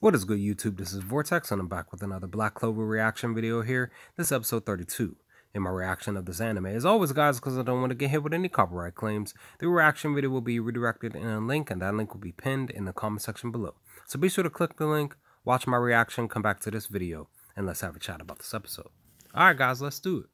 What is good YouTube? This is Vortex and I'm back with another Black Clover reaction video here. This episode 32 in my reaction of this anime. As always guys, because I don't want to get hit with any copyright claims, the reaction video will be redirected in a link and that link will be pinned in the comment section below. So be sure to click the link, watch my reaction, come back to this video, and let's have a chat about this episode. Alright guys, let's do it.